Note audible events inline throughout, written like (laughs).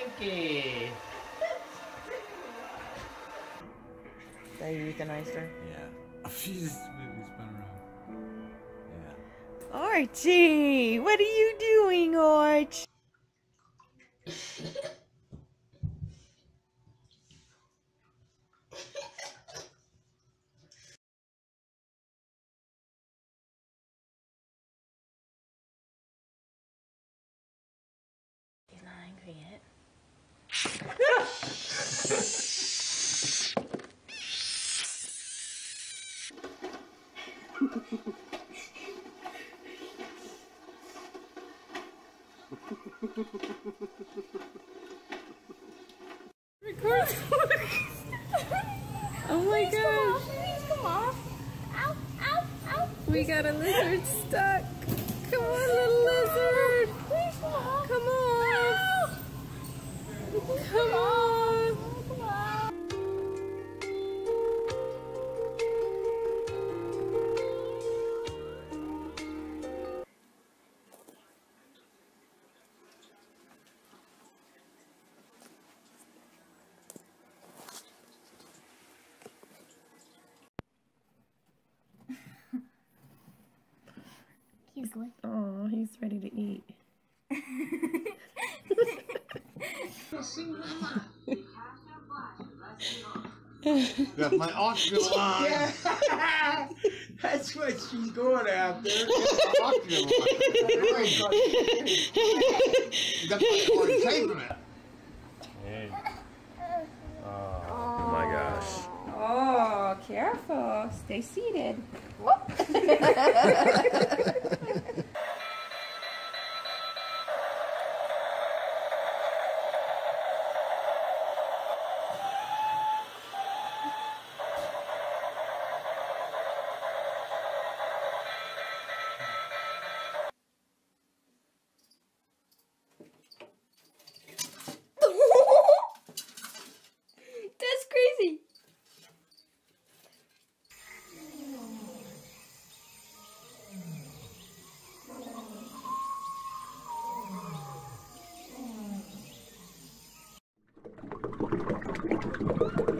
Pinky. That euthanizer. Yeah. (laughs) She just made me spin around. Yeah. Archie, what are you doing, Arch? (laughs) oh my gosh. Please come off. Ow, ow, ow. We got a lizard stuck. Come on, little lizard. Please come off. Come on. Come on. He's good. Oh, he's ready to eat. Got my oxygen line. (laughs) That's what she's going after. oxygen line. That's why I'm already taping it. Oh my gosh. Oh, careful. Stay seated. That's (laughs) (laughs) Oh my.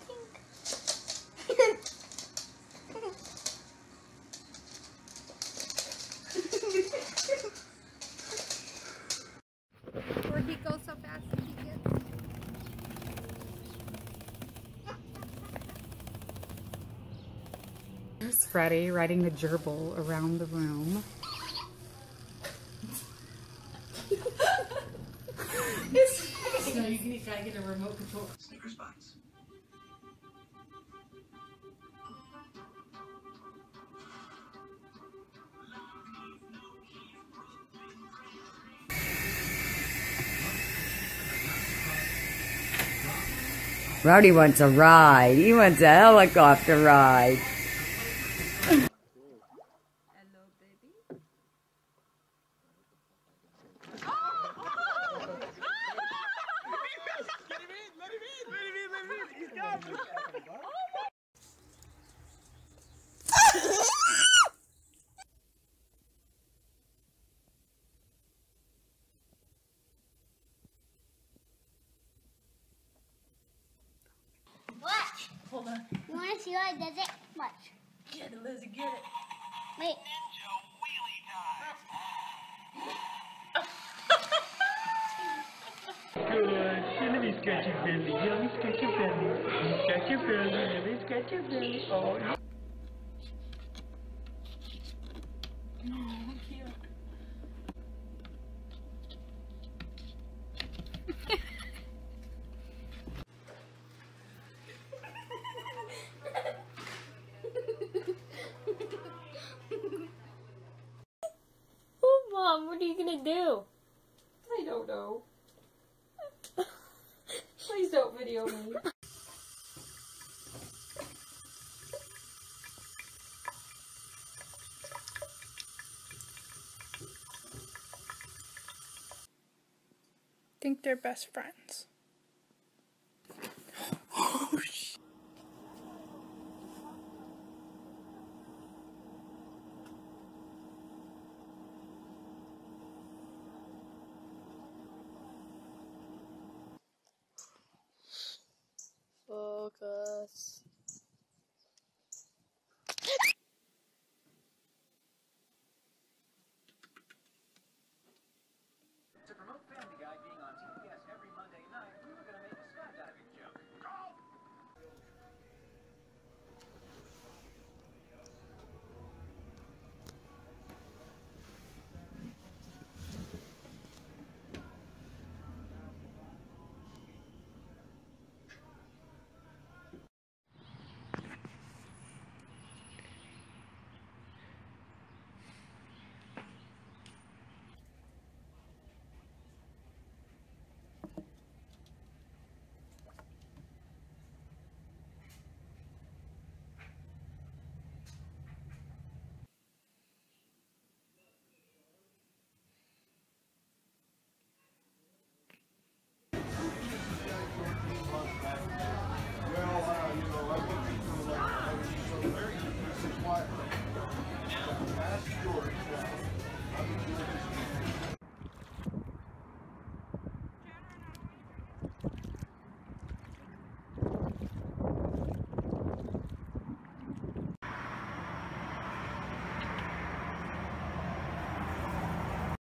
Here's Freddie riding the gerbil around the room. No, you can gotta get a remote control. Snickers buns. Rowdy wants a ride. He wants a helicopter ride. Watch. Hold on. You want to see how it does it? Watch. Get it, Lizzie, get it. Wait. Ninja wheelie time. Good. Let me scratch your belly. Let me scratch your belly. Let me scratch your belly. Let me scratch your belly. Oh, no. No, look here. What are you gonna do? I don't know. Please don't video me. think they're best friends.